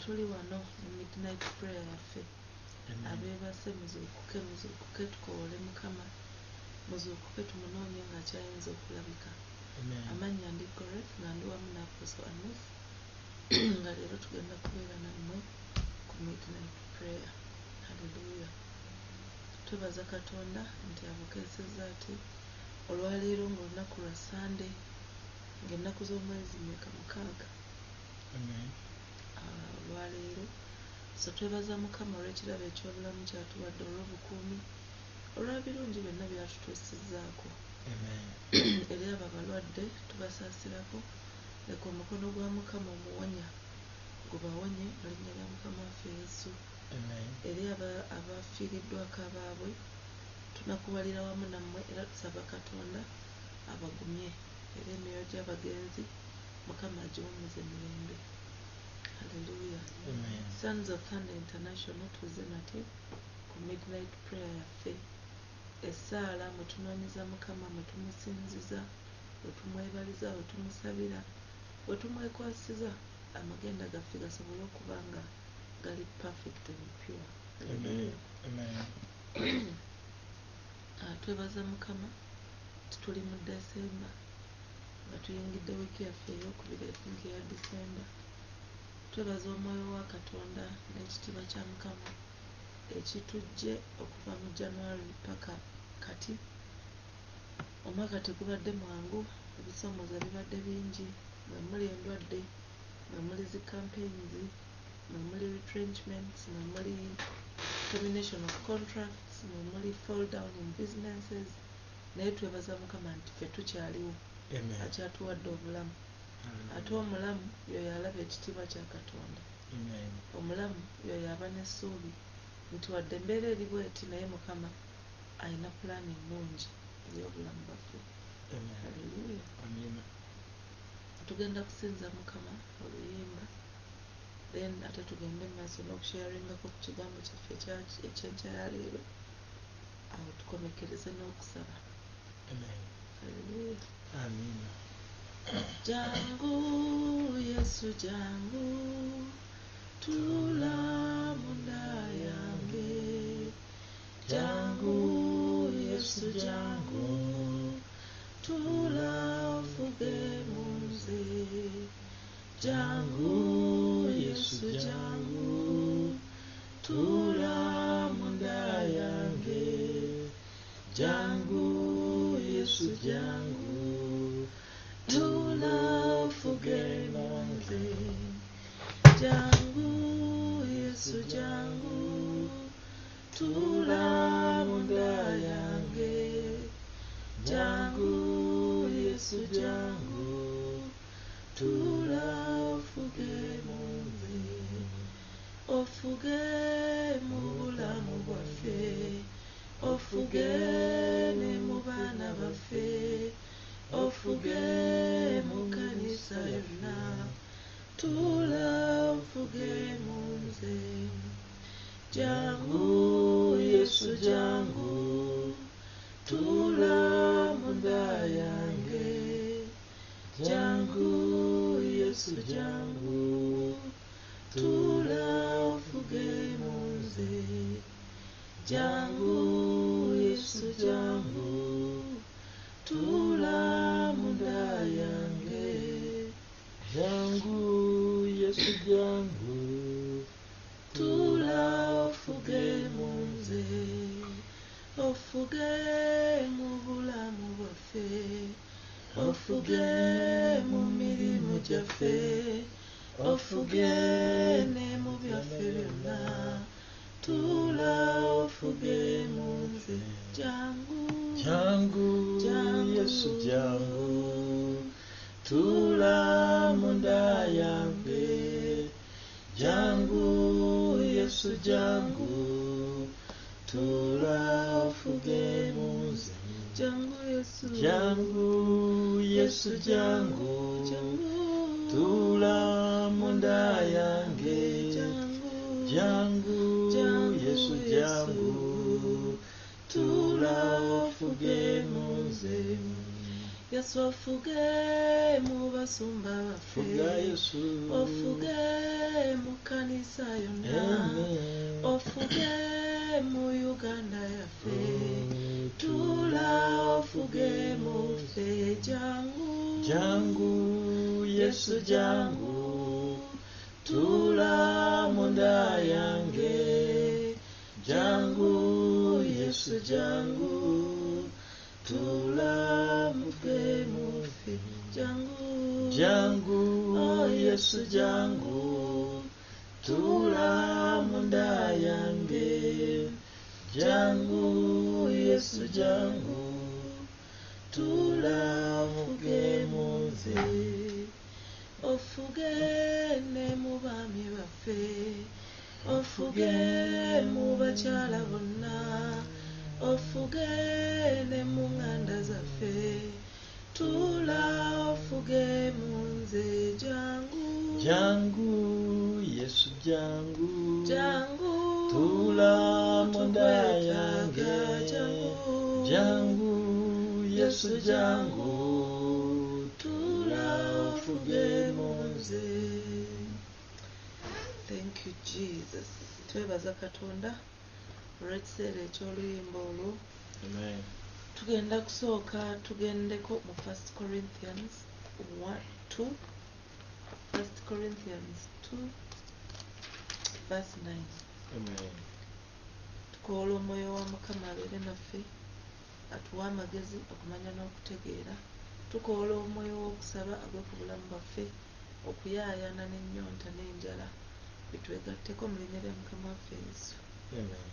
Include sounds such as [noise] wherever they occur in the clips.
tuli wano mu midnight prayer yaffe. Amen. abeebase muzuukuke muzuukuke tukoowole mukama. Muzuukuke tumunoonye nga kyayinza okulabika. Amannya ndi correct nga ndi wamu n'aposo anus [clears throat] nga leero tugenda kubeera nammwe ku midnight prayer. Halleluya twebaza katonda nti abukeesezza ati olwaleero ng'olunaku lwa sande ng'ennaku z'omwezi meka mukaaga? Amen. Olwaleero. So twebaza mukama olw'ekirabo eky'obulamu kyatuwadde olw'obukuumi olw'ebirungi byonna byatutuusizzaako Amen. eri abo abalwadde tubasaasirako leka omukono gwa mukama omuwonya gubawonye mu linnya lya mukama waffe yesu. Eri aba- abafiiriddwako abaabwe tunakubalira wamu nammwe era tusaba katonda abagumye era emyoyo gy'abagenzi mukama agiwumuza emirembe halleluya Amen. sons of thunder international tuze nate ku midnight prayer yaffe essaala mwe tunoonyeza mukama mwe tumusinziza we tumwebaliza we tumusabira we tumwekwasiza amagenda gaffe gasobole okuba nga gali perfect and pure. [clears throat] Ah, twebaza mukama tituli mu desemba nga tuyingidde wiiki yaffe eyokubiri etinka eya disemba twebaza omwoyo wa katonda n'ekitiibwa kya mukama ekitujje okuva mu january paka kati. Omwaka tegubadde mwangu ebisoomooza bibadde bingi. Mwe muli endwadde mwe muli zi campaigns mwe muli retrenchments mwe muli termination of contracts mwe muli fall down in businesses. Naye twebaza mukama nti ffe tukyaliwo. Akyatuwadde obulamu ate omulamu yoyo alaba ekitiibwa kya katonda. Omulamu yoyo aba n'essuubi nti wadde embeera eri bweti naye mukama alina pulaani ennungi ey'obulamu bwaffe. Amen. tugenda kusinza mukama oluyimba then ate tugende mu maaso n'okusharingako ku kigambo kyaffe ekyenkya ya leero awo tukomekereze n'okusaba. Halleluya Amen. Jangu yesu jangu tula munda yange jangu yesu jangu tula ofuge munze jangu yesu jangu tula munda yange jangu yesu jangu tula ofuge munze jangu yesu jangu tula munda yange jangu yesu jangu tula ofuge munze ofuge mu bulamu bwaffe ofuge ofuge mu kanisa yonna jangu Yesu jangu tula ofuge munze yesu ofuge mu basumba baffe. Ofuge mu kanisa yonna. Ofuge mu uganda yaffe. Oh, tula ofuge mu ffe. Jangu jangu yesu jangu tula munda yange jangu yesu jangu. Tula mufe mufe jangu. Jangu Oh, yesu jangu. Tula munda yange jangu yesu jangu. Tula munze ofuge ne mu baami baffe ofuge mu bakyala bonna ofuge ne mu ŋŋanda zaffe. Tula ofuge mu nze jangu. Jangu yesu jangu. Jangu tula munda yange. jangu. Jangu yesu jangu. tula ofuge mu nze thank you jesus. Twebaza katonda olw'ekiseera eky'oluyimba olwo. Amen. tugenda kusooka tugendeko mu first corinthians 1 2 first corinthians 2 verse 9 Amen. tukoola omwoyo wa mukama abeere naffe atuwa amagezi okumanya n'okutegeera. Tukoola omwoyo w'okusaba agwe ku bulamu bwaffe okuyaayaana n'ennyonta n'enjala bitwegatteko mu linnya lya mukama waffe yesu Amen.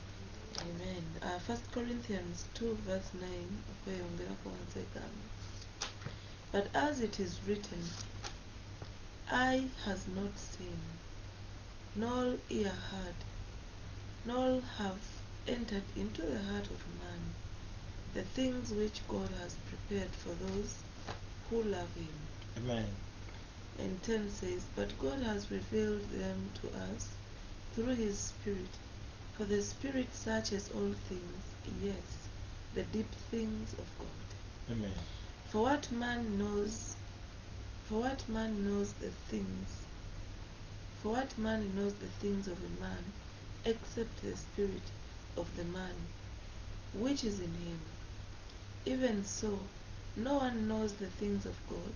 amen uh, first corinthians 2 verse 9 okweyongerako wansi egambye but as it is written eye has not seen nor ear heard nor have entered into the heart of man the things which god has prepared for those who love him Amen. And 10 says, But God has revealed them to us through his Spirit. For the Spirit searches all things, yes, the deep things of God. Amen. For what man knows, for what man knows the things, for what man knows the things of a man, except the Spirit of the man, which is in him? Even so, no one knows the things of God,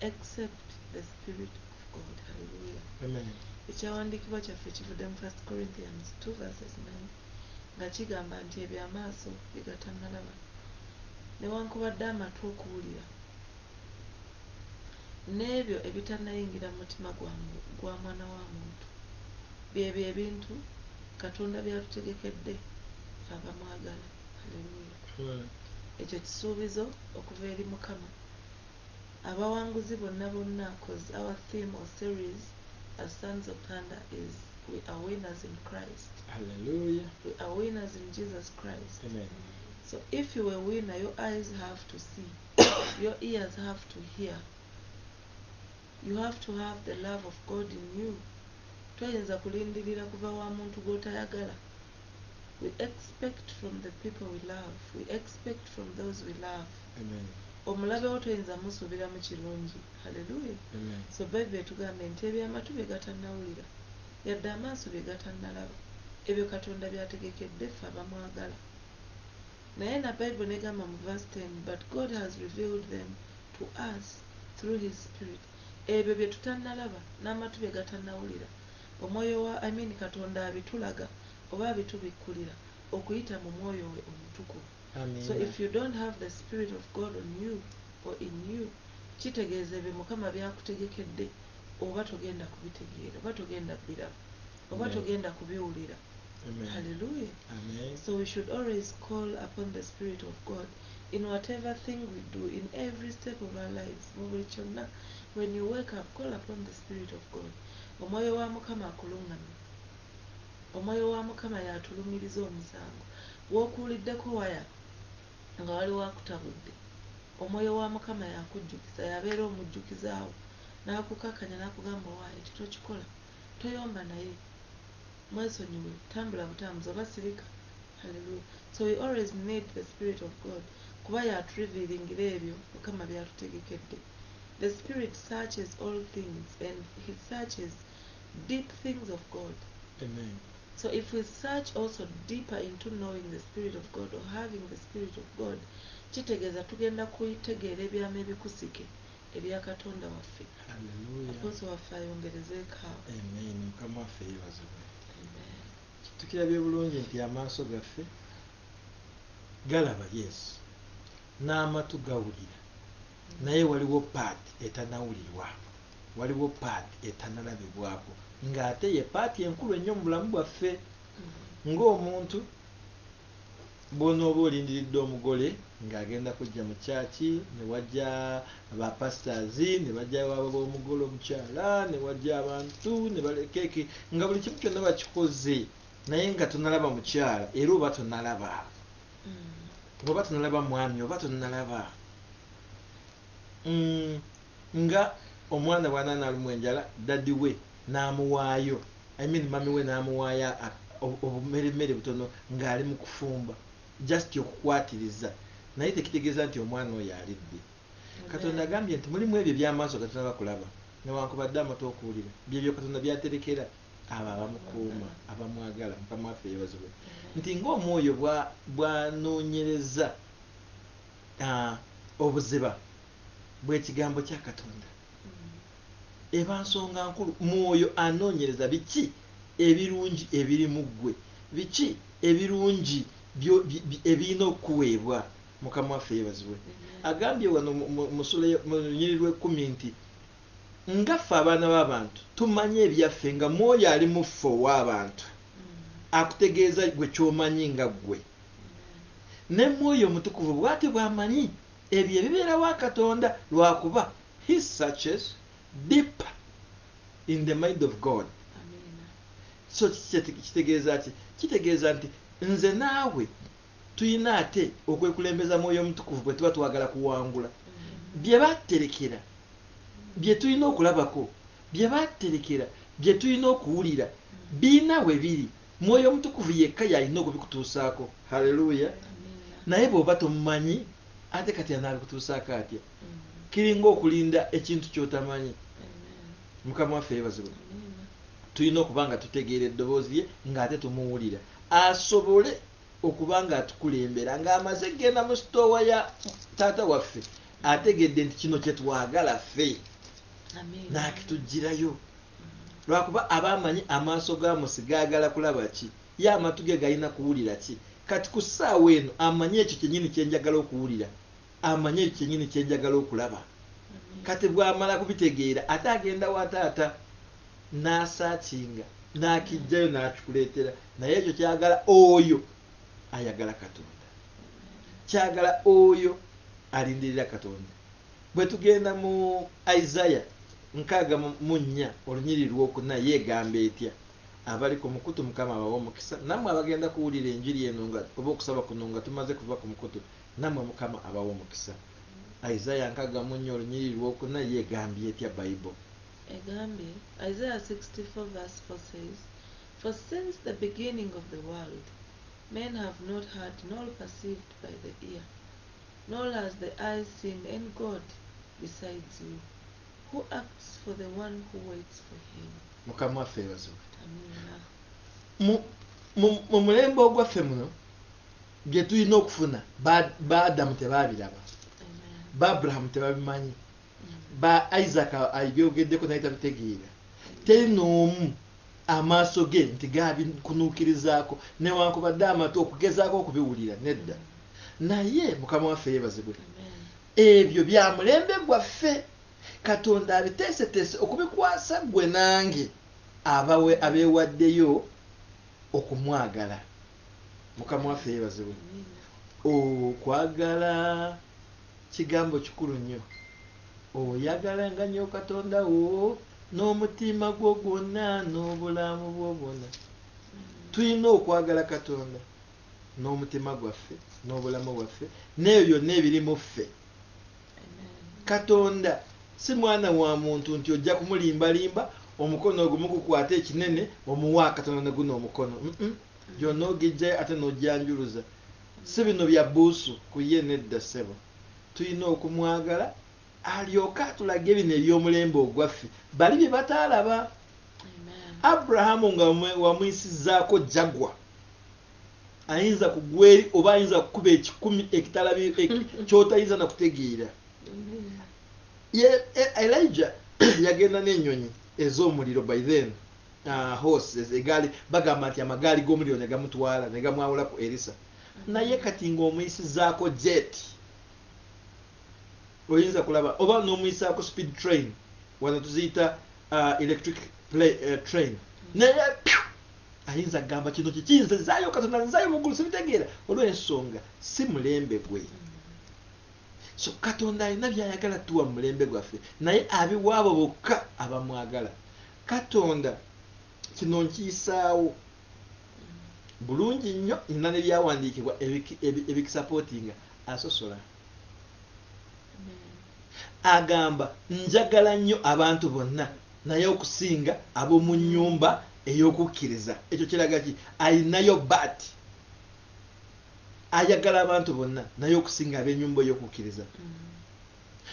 except the Spirit of God. Hallelujah. Amen. ekyawandiikibwa kyaffe kivudde mu 1 corinthians 2 verses 9 nga kigamba nti ebyo amaaso byegatannalaba newankubadde amatu okuwulira. N'ebyo ebitannayingira mu mutima gwa- mwana wa muntu. Byebyo ebintu katonda byatutegekedde abamwagala haleluya ekyo kisuubizo okuva eri mukama abawanguzi bonna bonna cause our theme or series as sons of thunder is we are winners in christ. Hallelujah. we are winners in jesus christ. Amen. so if you are a winner your eyes have to see [coughs] your ears have to hear. You have to have the love of god in you. Toyinza kulindirira kuva wa muntu gw'otayagala. We expect from the people we love. We expect from those we love. Amen. Omulabe wo toyinza musuubira mu kirungi. Haleluya Amen. so bayibuli etugambye nti ebyamatu bye gatannawulira yadde amaaso bye gatannalaba ebyo katonda byategekedde ffe abamwagala. Naye na bayibuli negamba mu verse 10 but god has revealed them to us through his spirit. Ebyo bye tutannalaba n'amatu bye gatannawulira. Omwoyo wa mean katonda abitulaga oba abitubikkulira okuyita mu mwoyo we omutukuvu Amen. so if you don't have the spirit of god on you or in you kitegeeza ebyo mukama byakutegekedde oba togenda kubitegeera oba togenda kubiraba oba togenda kubiwulira. Hallelujah. Amen. so we should always call upon the spirit of god in whatever thing we do in every step of our lives mu buli kyonna. When you wake up call upon the spirit of god. Omwoyo wa mukama akuluŋŋamye omwoyo wa mukama yatulumiriza omusango. Wookuuliddeko waya nga waliwo akutabudde omwoyo wa mukama yakujjukiza yabeera omujjukizaawo n'akukakanya n'akugamba waayo titokikola toyomba naye. Mwesonyiwe tambula butambuzi oba sirika. Haleluya. So we always need the spirit of god kuba yaturevealingira ebyo mukama byatutegekedde. The spirit searches all things and he searches deep things of god. Amen. So if we search also deeper into knowing the Spirit of God or having the Spirit of God, kitegeeza tugenda kutegeera ebyama ebikusike ebya katonda waffe. Aposo waffe ayongerezeeko awo Amen. mukama waffe yeebazibwe. Amen. tukirabye bulungi nti amaaso gaffe galaba yesu n'amatu gawulira. Naye waliwo paati etanawulirwa waliwo paati etanalabibwako ng'ate ye paati enkulu ennyo mu bulamu bwaffe Mhm. ng'omuntu bw'onooba olindiridde omugole ng'agenda kujja mu kyaki ne wajja bapasitazi ne bajja waaba b'omugole omukyala ne wajja abantu ne balekeeki nga buli kimu kyonna bakikoze naye nga tonalaba mukyala era oba tonalaba Mhm. oba tonalaba mwami oba tonalaba Mm, nga omwana bw'anaana alimu enjala daddi we n'amuwaayo. I mean mami we n'amuwaayo obumeremere butono ng'ali mu kufumba. Just okukwatiriza. Naye tekitegeeza nti omwana oyo alidde. Katonda agambye nti mulimu ebyo ebyamaaso katonda bakulaba newankubadde amatu okuwulira. Byebyo katonda byaterekera abo abamukuuma abamwagala mukama waffe yeebazibwe. Amen. nti ng'omwoyo bwa- bwanoonyereza obuziba bw'ekigambo kya katonda. Eba nsonga nkulu. Mwoyo anoonyereza biki ebirungi ebiri mu ggwe? Biki ebirungi ebirina okuweebwa mukama waffe yeebazibwe. Agambye wano mu- lunyiri lw'ekkumi nti nga ffe abaana b'abantu tumanye ebyaffe nga mwoyo ali mu ffe ow'abantu. Akutegeeza gwe ky'omanyi nga ggwe. Ne mwoyo omutukuvu bw'ati bw'amanyi ebyo ebibeerawo katonda lwakuba he searches deep in the mind of god. So kite- kitegeeza ki? Kitegeeza nti nze naawe tulina ate okwekulembeza mwoyo omutukuvu bwe tuba twagala kuwangula. Bye baterekera bye tulina okulabako bye baterekera bye tulina okuwulira biina we biri. Mwoyo omutukuvu yekka yalina okubikutuusaako. Haleluya naye bw'oba tomumanyi ate kati anaabikutuusaako atya? Mhm. kiringa okulinda ekintu ky'otamanyi. Mukama waffe yeebazibwe. Amen. tulina okuba nga tutegeera eddoboozi lye ng'ate tumuwulira. Asobole okuba nga atukulembera ng'amaze genda mu sitoowa ya taata waffe ategedde nti kino kye twagala ffe. N'akitugirayo Mhm. lwakuba aba amanyi amaaso ga musi gaagala kulaba ki? Ye amatu ge galina kuwulira ki? Kati ku ssaawa eno amanyi ekyo kyenyini kyenjagala okuwulira. Amanyi ekyo kyenyini kyenjagala okulaba. Kati bw'amala kubitegeera ate agenda wa taata n'asaakinga n'akijjayo n'akikuleetera. Naye ekyo kyagala oyo ayagala katonda. Kyagala oyo alindirira katonda. Bwe tugenda mu isaya nkaaga mu- nnya olunyiri lwokuna yeegamba etya abali ku mukutu mukama abawa omukisa. Nammwe abagenda kuwulira enjiri eno nga oba okusaba kuno nga tumaze kuva ku mukutu nammwe mukama abawa omukisa isaya nkaaga mu nnya olunyiri lwokuna yeegambye etya bayibuli egambye isaiah 64 verse 4 says for since the beginning of the world men have not heard nor perceived by the ear nor has the eye seen any god besides you who acts for the one who waits for him. Mukama waffe ebazibu mu- mu- mu mulembe ogwaffe muno bye tulina okufuna ba ba adamu tebaabiraba. amen ba aburahamu tebabimanyi ba isaac abyogeddeko naye tabitegeera teri n'omu amaaso ge nti gabikunuukirizaako newankubadde amatu okugezaako okubiwulira nedda. Naye mukama waffe yeebazibwe. Ebyo bya mulembe gwaffe. Katonda abiteeseteese okubikwasa gwe nange abawe abeewaddeyo okumwagala. Mukama waffe yeebazibwe. Okwagala kigambo kikulu nnyo. Oyagala nga nnyo katonda wo n'omutima gwo gwonna n'obulamu bwo bwonna. Tulina okwagala katonda n'omutima gwaffe n'obulamu bwaffe n'ebyo byonna ebiri mu ffe. Katonda si mwana wa muntu nti ojja kumulimbalimba omukono ogumu gukwata ekinene omuwa katonda ne guno omukono. Gyonna ogijjayo ate n'ojjanjuluza si bino bya buusu ku ye nedda ssebo tulina okumwagala alyoke atulage bino eby'omulembe ogwaffe. Bali bye bataalaba aburahamu nga wamuyisizaako jagwa ayinza kugwa eri oba ayinza kukuba ekikumi ekitalabi ek- [laughs] kyotayinza nakutegeera. E- elijah [clears throat] yagenda n'ennyonyi ez'omuliro by then. Uh, horses egaali bagamba nti amagaali g'omuliro ne gamutwala ne gamwawulaku erisa. Naye kati ng'omuyisizaako jet oyinza kulaba. Oba n'omuyisaako speed train. Wano tuziyita uh, electric uh, train. Naye ayinza kugamba kino kikinze zaayo katonda nzaayo muggulu sibitegeera. Olw'ensonga si mulembe gwe. So katonda alina byayagala tuwa mu mulembe gwaffe. Naye abiwa abo bokka abamwagala. Katonda kino nkiyisaawo bulungi nnyo nina nebyawandiikibwa ebiki- ebi- ebikisapootinga. Asosola. Agamba njagala nnyo abantu bonna naye okusinga ab'omu nnyumba ey'okukkiriza. Ekyo kiraga ki? Ayinayo baati ayagala abantu bonna naye okusinga ab'ennyumba ey'okukkiriza. Mm.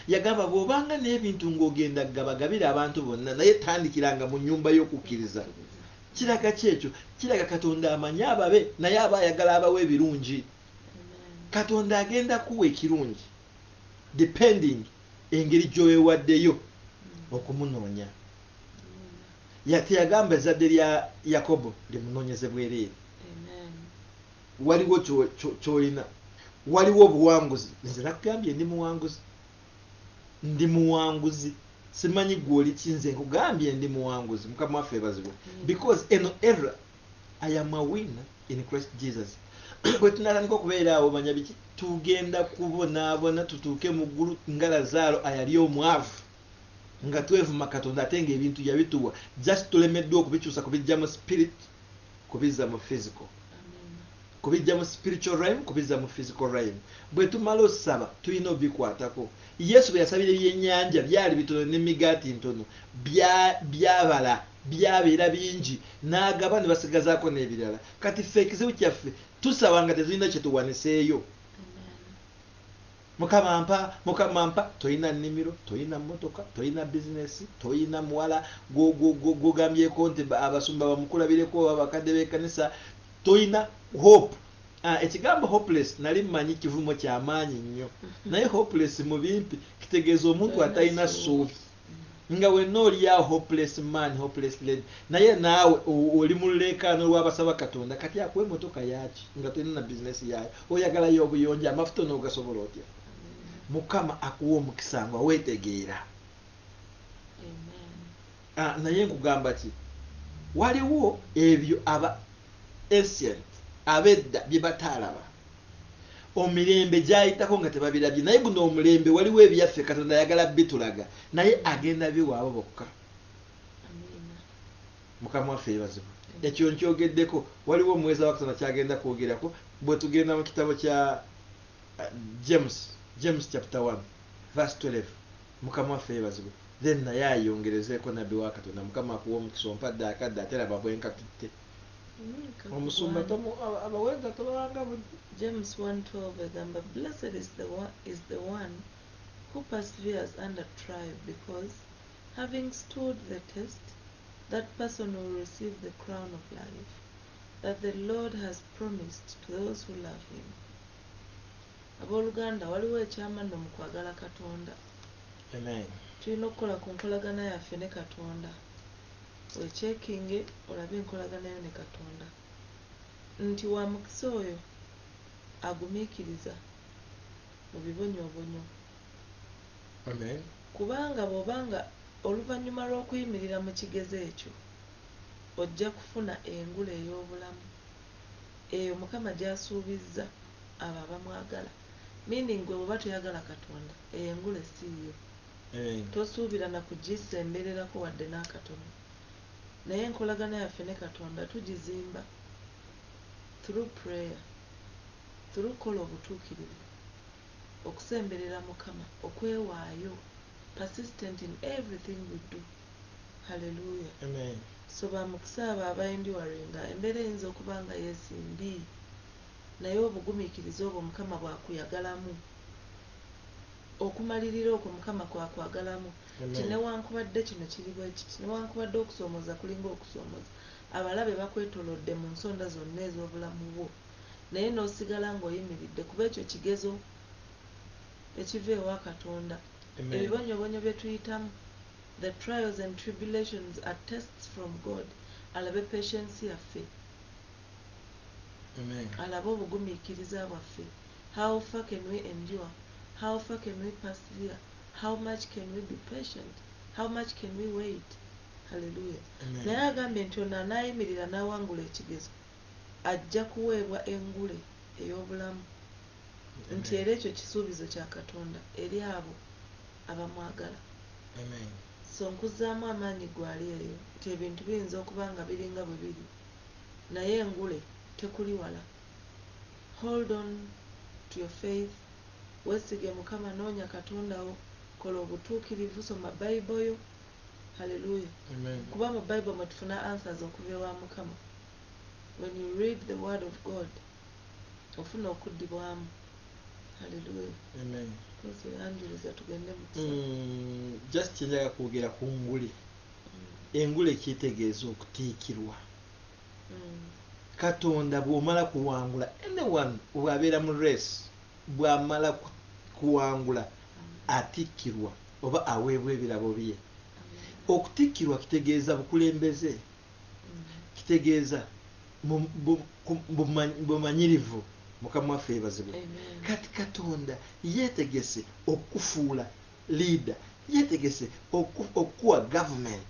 yagamba bw'obanga n'ebintu ng'ogenda gabagabira abantu bonna naye tandikiranga mu nnyumba y'okukkiriza kiraga ki ekyo? Kiraga katonda amanyi ababe naye aba ayagala abawe ebirungi. Katonda agenda kuwa ekirungi depending engeri gy'owewaddeyo Mm. okumunoonya teyagamba ezzadde lya yakobo limunoonyeze bwereere Amen. waliwo kyo- kyo- ky'olina. Waliwo obuwanguzi. Nze nakugambye ndi muwanguzi. Ndi muwanguzi. Simanyi gwoli kinze nkugambye ndi muwanguzi. Mukama waffe ebazibwa because eno era i am a winner in christ jesus [coughs] bwe tunatandika okubeera awo manya biki? Tugenda kubonaabona tutuuke mu ggulu nga lazaalo ayali omwavu nga twevuma katonda ate nga ebintu yabituwa. Just tulemeddwa okubikyusa kubijja mu spirit kubizza mu physical. Kubijja mu spiritual realm kubizza mu physical realm. Bwe tumala osaba tulina obikwatako. Yesu bwe yasabira ebyennyanja byali bitono n'emigaati ntono. Bya- byabala byabeera bingi. N'agaba ne basigazaako n'ebirala. Kati ffe ekizibu kyaffe tusaba nga tezirina kye tuwaniseeyo Amen. mukama mpa mukama mpa tolina nnimiro tolina motoka tolina bizinesi tolina muwala gwo- gwo- gwo- gwogambyeko nti ba- abasumba bamukulabireko oba bakadde b'ekkanisa tolina hope. Ah, ekigambo hopeless nali mmanyi kivumo kyamaanyi nnyo. Naye hopeless mu bimpi kitegeeza omuntu atalina ssuubi. Nga wenna oliawo hopeless man hopeless lady. Naye naawe o- oli mu luleekaano lw'abasaba katonda kati akuwa emotoka yaki nga tolina na bizinesi yayo oyagalayo obuyonjo amafuta n'ogasobola otya? Mukama akuwa omukisa nga weetegeera. Amen. Ah, naye nkugamba ki? Waliwo ebyo aba ancient ab'edda bye bataalaba omirembe gyayitako nga tebabirabye. Naye guno omulembe waliwo ebyaffe katonda ayagala bitulaga. Naye agenda biwaabo bokka. Mukama waffe ebazibwa ekyo nkyogeddeko waliwo omuweeza wa katonda kyagenda kwogerako. Bwe tugenda mu kitabo kya uh, james james chapter 1 verse 12 mukama waffe yebazibwe then naye ayongerezeeko nabbi wa katonda. Mukama akuwa omukisa ompadde akadde ate laba bwenkatutte. Omusumba One- tamu- aba- abaweereza tobawanga buli James 1:12 egamba eh, blessed is the one is the one who perseveres under trial because having stood the test that person will receive the crown of life that the Lord has promised to those who love him. abooluganda waliwo ekyamannyo mu kwagala katonda. Amen. Tulina okukola ku nkolagana yaffe ne katonda weekyekinge olabe enkolagana yo ne katonda. Nti wa mukisa oyo agumiikiriza mu bibonyoobonyo. Amen. Kubanga bw'obanga oluvannyuma lw'okuyimirira mu kigezo ekyo ojja kufuna engula ey'obulamu. Eyo mukama gy'asuubizza abo abamwagala. Meaning gwe bw'oba toyagala katonda? Eyo engula esiiyo. Tosuubira na kugisembererako wadde n'akatono naye enkolagana yaffe ne katonda tugizimba through prayer through kola obutuukirivu okusemberera mukama okwewaayo persistent in everything we do. Halleluya amen. So bamukisa abo abaenduwaringa embeera eyinza okuba nga yeesimbi naye obugumiikiriza obwo mukama bwakuyagalamu. Okumalirira okwo mukama kwakwagalamu ti Amen. newankubadde kino kiri bwe kiti newankubadde okusoomoza kulinga okusoomoza abalabe bakwetolodde mu nsonda zonna ez'obulamu bwo. Naye n'osigala ng'oyimiridde kuba ekyo kigezo ekiva ewa katonda. Ebibonyobonyo bye tuyitamu the trials and tribulations are tests from god. Alabe patience yaffe. Alabe obugumiikiriza bwaffe. How far can we endure? How far can we persevere how much can we be patient? How much can we wait? Halleluya naye agambye nti ono anaayimirira n'awangula ekigezo ajja kuweebwa engule ey'obulamu. Nti era ekyo kisuubizo kya katonda eri abo abamwagala. Amen. so nkuzzaamu amaanyi gwali eyo nti ebintu biyinza okuba nga biringa bwe biri. Naye engule tekuli wala. Hold on to your faith. Weesige mukama noonya katonda wo kola obutuukirivu soma bayibo yo. Halleluya kuba mu bible mwe tufuna answers okuva ewa mukama. When you read the word of god ofuna okuddibwamu. Halleluya yanjuluza tugende mu Mm, just kyenjaga kwogera ku ngule. Engule kitegeeza okutiikirwa. Katonda bw'omala kuwangula anyone bw'abeera mu race bw'amala ku- kuwangula atikkirwa oba aweebwa ebirabo bye. Okutikkirwa kitegeeza bukulembeze kitegeeza bumanyirivu mukama waffe yeebazibwe kati katonda yeetegese okufuula leader yeetegese oku- okuwa government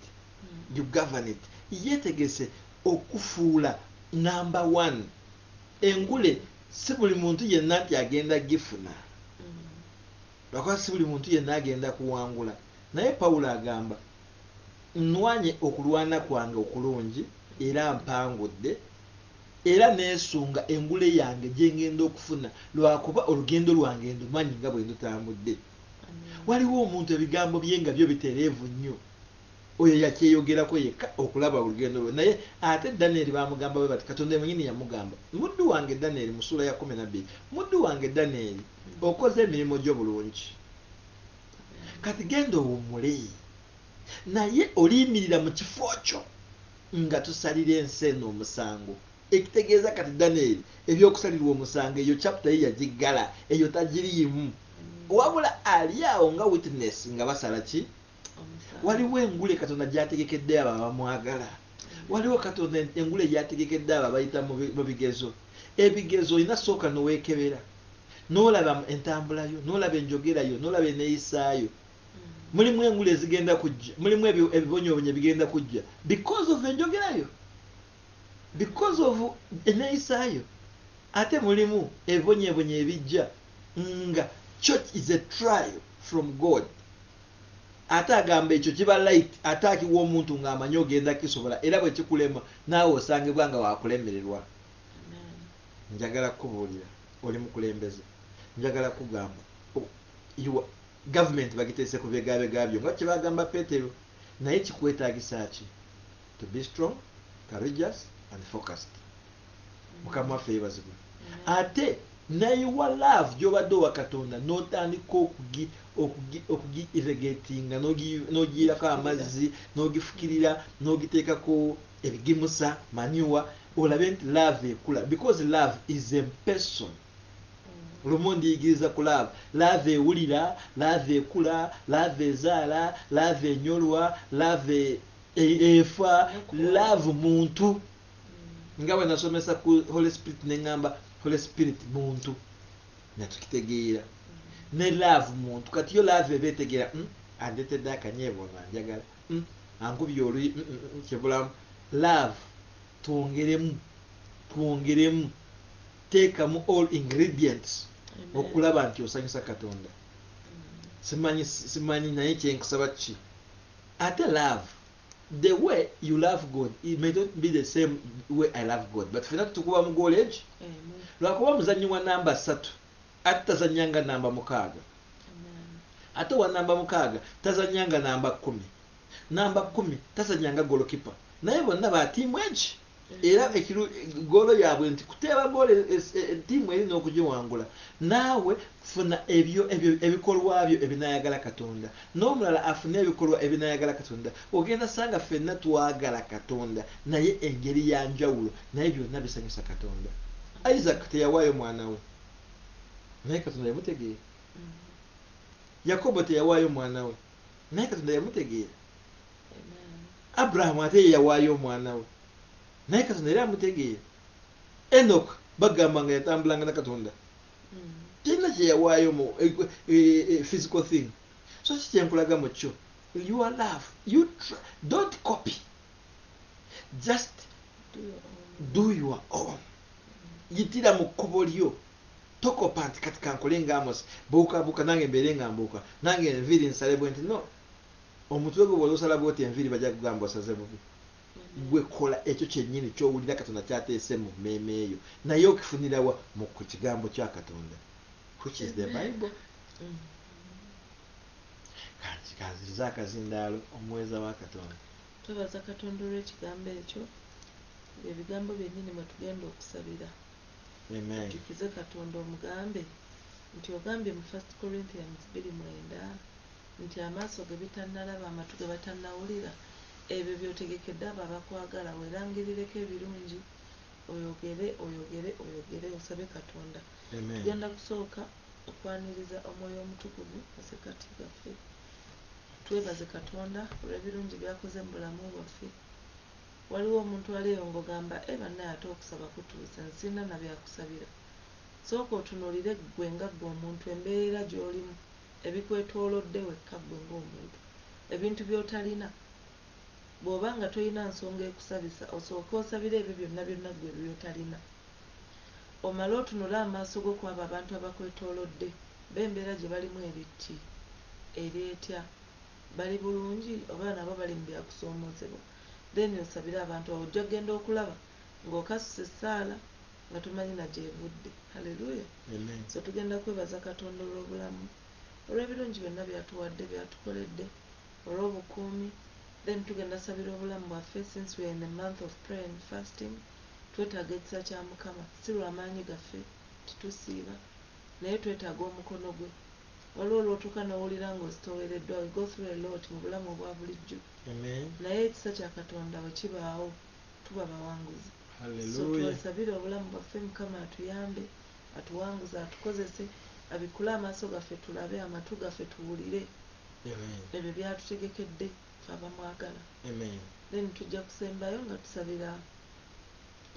you govern it. Yeetegese okufuula number one. Engule si buli muntu yenna nti agenda gifuna lwakuba si buli muntu yenna agenda kuwangula. Naye pawulo agamba nwanye okulwana kwange okulungi era mpangudde era neesunga engule yange gyengenda okufuna. Lwakuba olugendo lwange ndumanyi nga bwe ndutambudde waliwo omuntu ebigambo bye nga byo bitereevu nnyo oyo yakyeyogerako yekka okulaba olugendo lwe. Naye ate danieri bamugamba bwe bati katonda mwenyini yamugamba muddu wange danieri mu ssuula ya kumi nabbiri muddu wange danieri okoze emirimu gyo bulungi. Kati genda owummule naye oliyimirira mu kifo kyo nga tusalira ensi eno omusango. Ekitegeeza kati danieri ebyokusalirwa omusango eyo chapita ye yagiggala eyo tagiriimu. Wabula ali awo nga witness nga basala ki waliwo engule katonda gyategekedde abo abamwagala waliwo katonda engule gyategekedde abo abayita mu bi- mu bigezo. Ebigezo olina sooka noweekebera n'olaba entambulayo n'olaba enjogerayo n'olaba eneeyisaayo. Mulimu engule ezigenda kujja mulimu ebi- ebibonyoobonyo ebigenda kujja. Because of enjogerayo. Because of eneeyisaayo. Ate mulimu ebibonyeebonye ebijja. Nga church is a trial from god ate agamba ekyo kiba light ate akiwa omuntu ng'amanyi ogenda kisobola era bwe kikulema naawe osangibwa nga wakulemererwa njagala kubuulira oli mukulembeze. Njagala kugamba o- you are- gavumenti bagiteese ku byegaabega byo nga kyebagamba petero naye kikwetaagisa ki? To be strong courageous and focused. Mukama waffe yeebazibwe. Ate nayiwa love gyobadde owa katonda n'otandika okugi okugi okugi irrigatinga n'ogi- n'ogiyirako amazzi n'ogifukirira n'ogiteekako ebigimusa maniwa olabe nti love ekula because love is a person. Lumu ndiyigiriza ku love love ewulira love ekula love ezaala love enyolwa love efa love muntu nga bwe nasomesa ku holy spirit neŋŋamba holy spirit muntu. Natukitegeera ne love muntu. Kati yo love eba etegeera "Mm, andetedde akanyeebo ono anjagala Mm, ankubye oluyi mm, mm, mm, kyebulamu love twongeremu twongeremu. Teekamu all ingredients okulaba nti osanyusa katonda. Simanyi simanyi naye kyenkusaba ki? Ate love the way you love god it may not be the same way i love god but fena tutukuba mu golage lwakuba muzanyi wa namba ssatu ate tazanyanga namba mukaaga ate wa namba mukaaga tazanyanga namba kumi. Namba kumi tazanyanga golokipa naye bonna batiimu eki era ekiru- goolo yaabwe nti kuteeba goolo ttiimu eri n'okugiwangula. Naawe funa ebyo ebyo ebikolwa byo ebinayagala katonda. N'omulala afune ebikolwa ebinayagala katonda. Ogenda sanga ffenna twagala katonda naye engeri ya njawulo naye byonna bisanyusa katonda. Isaac teyawaayo mwana we naye katonda yamutegeera Mm. yakobo teyawaayo mwana we. Naye katonda yamutegeera aburahamu ate ye yawaayo omwana we. Naye katonda yali amutegeera enok bagamba nga yatambulanga na katonda kirina kyeyawaayo mu eh, eh, eh, physical thing. So ki kyenkulaga mu kyo your love you try, don't copy. Just Do your own. do your own. Yitira mu kkubo lyo tokopa nti kati kankole nga amosi buukabuuka nange mbeere nga mbuuka nange enviiri nsale bwe nti no omutwe gwe bwoli osala bwoti enviiri bajja kugamba osaze bubi. Amen. gwe kola ekyo kyennyini kyowulira katonda kyateese mu mmeeme eyo naye okifunira wa mu ku kigambo kya katonda. Which is the bible? Mm. kanti kanziriza akazindaalo omuweeza wa katonda. Twebaza katonda olw'ekigambo ekyo ebigambo byennyini mwe tugenda okusabira amen. Tukize katonda omugambe nti ogambye mu 1 corinthians 29 nti amaaso ge bitannalaba amatu ge batannawulira ebyo byotegekedde abo abakwagala weerangirireko ebirungi oyogere oyogere oyogere osabe katonda. Tugenda kusooka okwaniriza omwoyo omutukuvu masekati gaffe twebaze katonda olw'ebirungi byakoze mu bulamu bwaffe waliwo omuntu aleeyo ng'ogamba e bannaye ate okusaba kutuuse nsina na byakusabira sooka otunuulire ggwe nga ggwe omuntu embeera gy'olimu ebikwetoolodde wekka ggwe ng'omuntu ebintu by'otalina. Bw'oba nga tolina nsonga ekusabisa osooke osabire ebyo byonna byonna ggwe by'otalina. Omale otunule amaaso go kwabo abantu abakwetoolodde b'embeera gye balimu eritti eryetya bali bulungi oba nabo bali mu byakusoomoozebwa then osabire abantu abo ojja kgenda okulaba ng'okasusa essaala nga tomanyi na gyevudde halleluya so tugenda kwebaza katonda olw'obulamu. Olw'ebirungi byonna byatuwadde byatukoledde olw'obukuumi then tugenda sabira obulamu bwaffe since we in the month of prayer and fasting. Twetaaga ekisa kya mukama si lw'amaanyi gaffe titusiiba naye twetaaga omukono gwe. Waliwo olwotuuka n'owulira ng'ozitoowereddwa we go through a lot mu bulamu obwa bulijjo naye ekisa kya katonda bwe kibaawo tuba bawanguzi. So twesabire obulamu bwaffe mukama atuyambe atuwanguze atukozese abikule amaaso gaffe tulabe amatu gaffe tuwulire. Amen. Ebyo byatutegekedde fe abamwagala. Then tujja kusembayo nga tusabira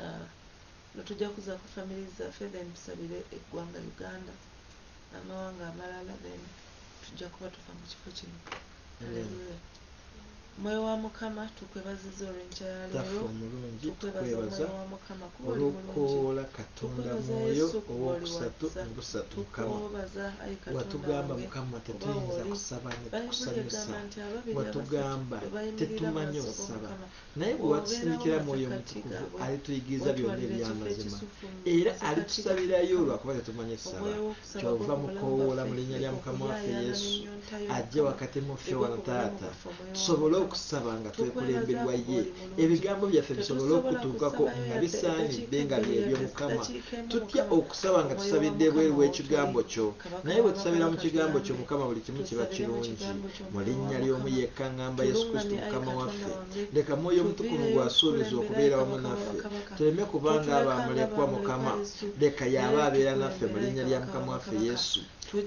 ah, nga tujja kuza ku family zaffe then tusabire eggwanga uganda. N'amawanga amalala then tujja kuba tuva mu kifo kino. Haleluya. Mwoyo wa mukama tukwebaziza olw'enkya ya taffe leero omulungi tukwebaza omwoyo wa mukama kuba oli mulungi. Katonda mwoyo owokusatu wa kisa. mu busatu mukama. Tukwebaza ayi katonda watugamba mukama tetuyinza kusaba ne bayibuli tukusanyusa egamba nti ababiri watugamba maaso osaba. Naye bwe watusindikira mwoyo mutukuvu gaabwe, alituyigiza byonna ebyamazima era alitusabirayo g'Omukama. lwakuba tetumanyi kusaba. Omwoyo w'okusaba kyova bwaffe, mu linnya lya mukama waffe yesu ajje wakati mu ffe egwe wano taata. tusobole Okusaba nga twekulemberwa ye ebigambo byaffe bisobole okutuukako nga bisaanidde nga eddakiika byebyo ebbiri, mukama eddakiika emu tutya okusaba nga tusabidde bweru w'ekigambo kyo. Naye bwe tusabira mu kigambo kyo mukama buli kimu kiba kirungi. mu linnya ly'omu yekka ŋŋamba yesu kristo mukama waffe. leka mwoyo omutukuvu gwasuubiza okubeera wamu naffe. tuleme kubanga abaamulekwa nga mukama. Leka yaba abeera naffe mu linnya lya mukama wa waffe yesu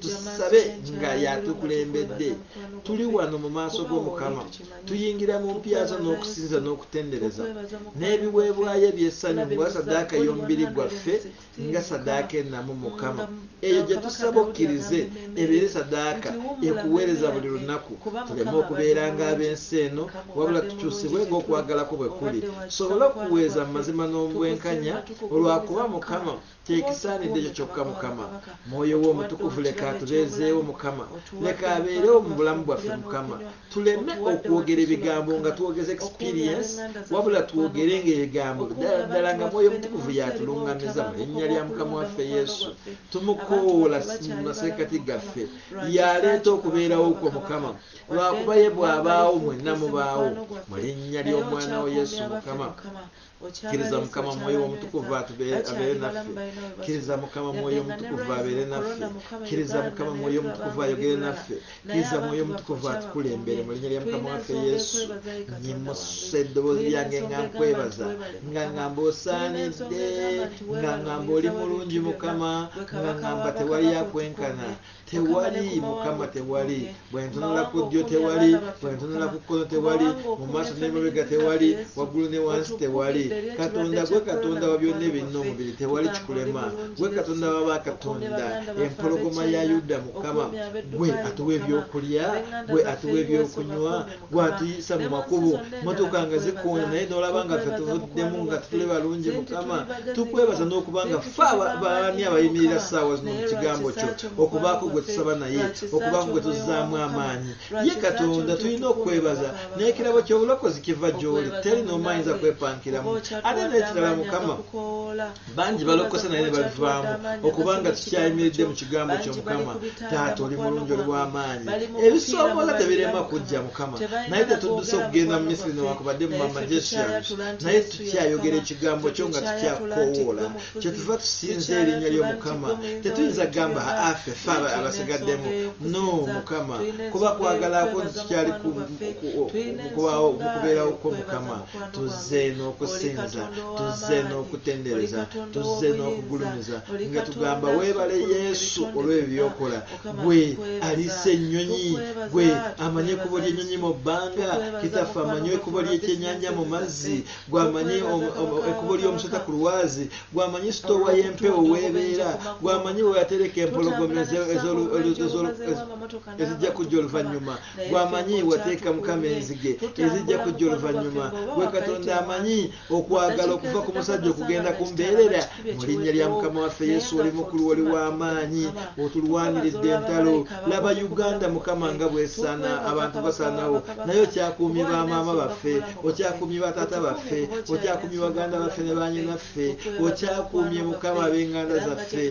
tusabe nga yatukulembedde. tuli wano mu maaso g'omukama tuyingira mu mpya zo Tukwebaza n'okusinza n'okutendereza. n'ebiweebwayo ebyessanyu nga sadaaka y'omubiri 116 gwaffe nga sadaaka Mukama. ennamu mukama eyo gye tusaba okkirize ebeere sadaaka ekuweereza buli lunaku. tuleme okubeera ng'ab'ensi eno wabula tukyusibwe ng'okwagalako bwe kuli. tusobole kisa okuweeza mu mazima n'obwenkanya olwakuba mukama Mukama. tekisaanidde ekyo kyokka mukama. mwoyo wo omutukuvu leka atubeezeewo mukama. leka abeerewo mu bulamu bwaffe mukama. Tuleme okwogera ebigambo nga twogeza experience wabula twogere ng'ebigambo. Ddala ddala nga mwoyo omutukuvu yatulungamiza mu linnya lya mukama waffe yesu. Tumukoola mu maseekati gaffe. yaleeta okubeerawo kwo mukama. lwakuba ye bw'abaawo mwenna mubaawo mu linnya ly'omwana wo yesu mukama kkiriza mukama mwoyo omutukuvu atube- abeere naffe. Kkiriza mukama mwoyo omutukuvu abeere naffe. Kkiriza mukama mwoyo omutukuvu ayogere naffe. Kkiriza mwoyo omutukuvu atukulembere mu linnya lya mukama waffe yesu. Nyimusa eddoboozi lyange nga nkwebaza nga ngamba osaanidde. Nga ngamba oli mulungi mukama. Nga ngamba tewali yakwenkana tewali mukama tewali. Bwentunula ku ddyo tewali bwentunula ku kkono tewali mu maaso n'emabega tewali waggulu ne wansi tewali katonda gwe katonda wa byonna ebirina omubiri tewali kikulema gwe katonda wa bakatonda empologoma ya yuda mukama gwe atuwa ebyokulya gwe atuwa ebyokunywa gwe atuyisa mu makubo motoka nga zikoona naye nolaba nga ffe tuvuddemu nga tutule balungi mukama tukwebaza n'okuba nga ffe baani abayimirira ssaawa zino mu kigambo kyo okubaako gwe tusaba naye okubaako gwe tuzzaamu amaanyi ye katonda tulina okwebaza naye ekirabo ky'obulokozi kiva gy'oli teri n'omayinza kwepankiramu ate n'ekirala mukama bangi balokose naye ne bavaamu. okubanga tukyayimiridde mu kigambo kyo mukama taata oli mulungi oli w'amaanyi. ebisoomooza tebirema kujja mukama. Naye tetudduse okugenda mu misiri newakubadde mu mamajesiyans naye tukyayogera ekigambo kyo nga tukyakoowoola kyetuva tusinza erinnya ly'omukama tetuyinza kugamba afe fe aba- abasigaddemu. no mukama kuba kwagala kwo tukyali kubeerawo kwo mukama. tuzze n'okusinza tuzze n'okutendereza tuzze n'okugulumiza nga tugamba weebale yesu olw'ebyo byokola. gwe alisa ennyonyi. Gwe amanyi ekkubo ly'ennyonyi mu bbanga. Kitaffe amanyi ekkubo ly'ekyenyanja mu mazzi. Gwamanyi om- om- ekkubo ly'omusota ku lwazi gwamanyi sitowa y'empewo weebeera. gwamanyi weyatereka empologoma ezijja kujja oluvannyuma gwamanyi wateeka mukama enzige. Ezijja kujja oluvannyuma gwe katonda amanyi okwagala okuva ku musajja okugenda ku mbeerera. Mu linnya lya mukama waffe yesu oli mukulu oli w'amaanyi otulwaniridde entalo. Laba uganda mukama nga bwesaana abantu basaanawo. Naye okyakuumye bamaama baffe okyakuumye bataata baffe okyakuumye baganda baffe ne banyinaffe okyakuumye mukama ab'enganda zaffe.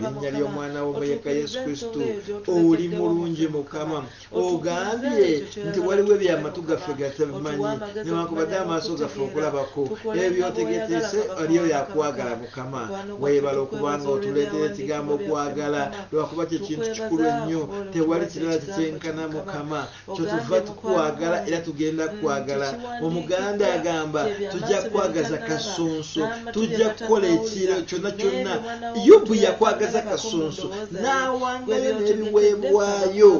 Mu linnya ly'omwana w'omuyeka yesu kristo oli mulungi mukama. Ogambye nti waliwo ebyamatu gaffe gatabimanyi newankubadde amaaso gaffe okulabako ebyotegetese aliyo yakwagala mukama weebala okubanga otuleetera ekigambo okwagala lwakuba kye kintu kikulu ennyo. tewali kirala kikyenkana mukama. Kyotuva tukwagala era tugenda kwagala. omuganda agamba tujja kwagaza kasonso tujja kukola ekiro kyonna kyonna. Yobu yakwagaza kasonso. n'awangayo n'ebiweebwayo